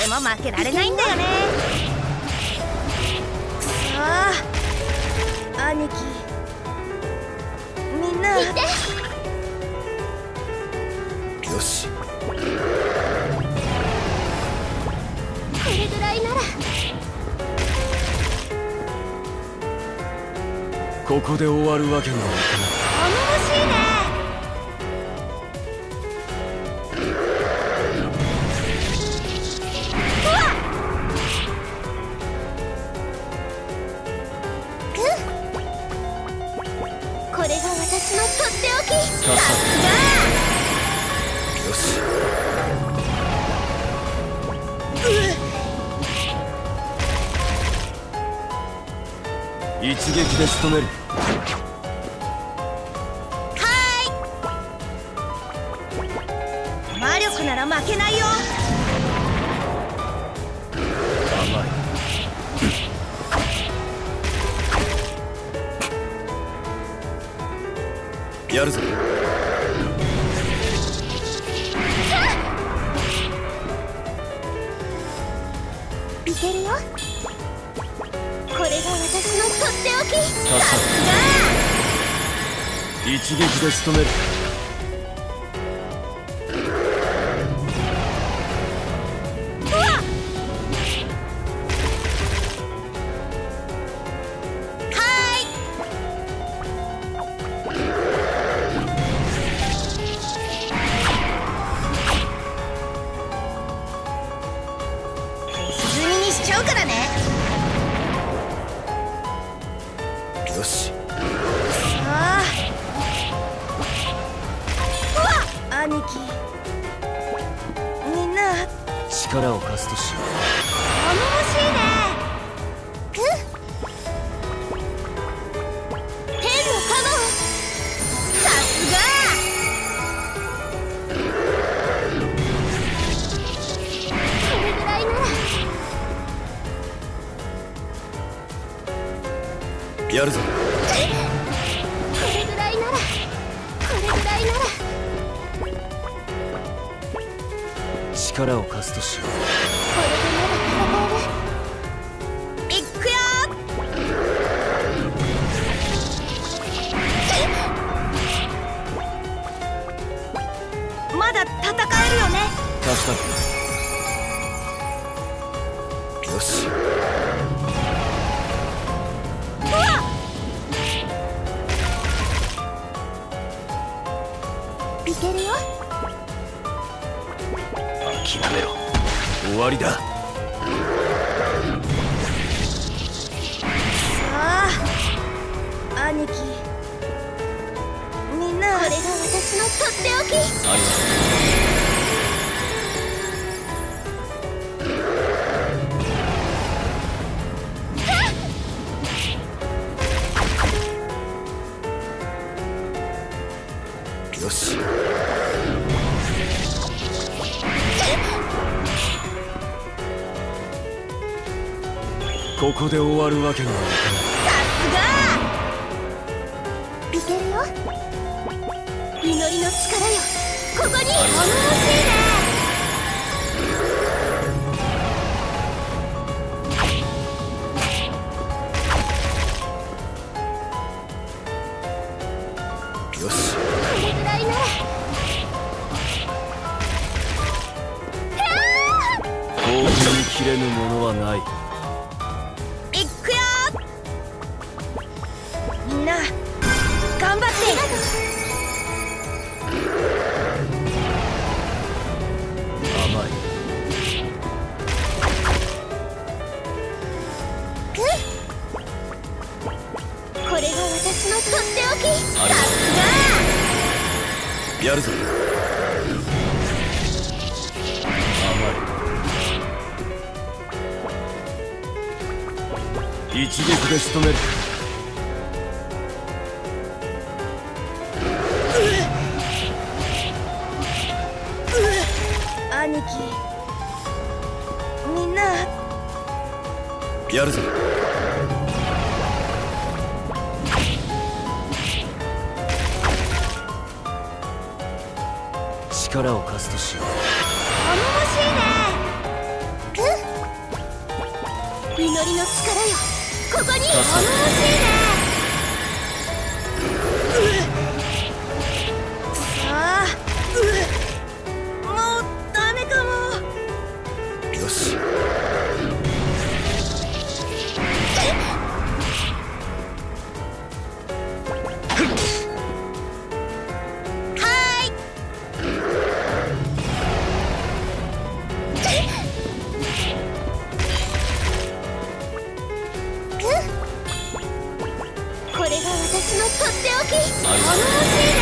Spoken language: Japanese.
でも負けられないんだよね。さあ兄貴。みんな。行ってよし。これぐらいなら。ここで終わるわけにはいかない。頼もしいねおきさよし。一撃で仕留める。はい。魔力なら負けないよ。やるぞ。いけるよ。これが私のとっておき。ささ一撃で仕留めるよし。ああ兄貴。みんな。力を貸すとしよ頼やるぞ。これぐらいならこれぐらいなら。力を貸すとしよこれでいっくよまだ戦えるよね。かる。よしけるよ諦めろ終わりだ。さあ兄貴。みんなこれが私のとっておきここで終わるわけに。はいかないさすが。いけるよ。祈りの力よ。ここに頼もしいね。よし。これぐらいなら興奮に切れぬものはないやるぞ。甘い一撃で仕留める。兄貴。みんな。やるぞ力を貸すとしよう。頼もしいね。うん。実りの力よ。ここに。頼もしいね。とっておきありがとう頼もしい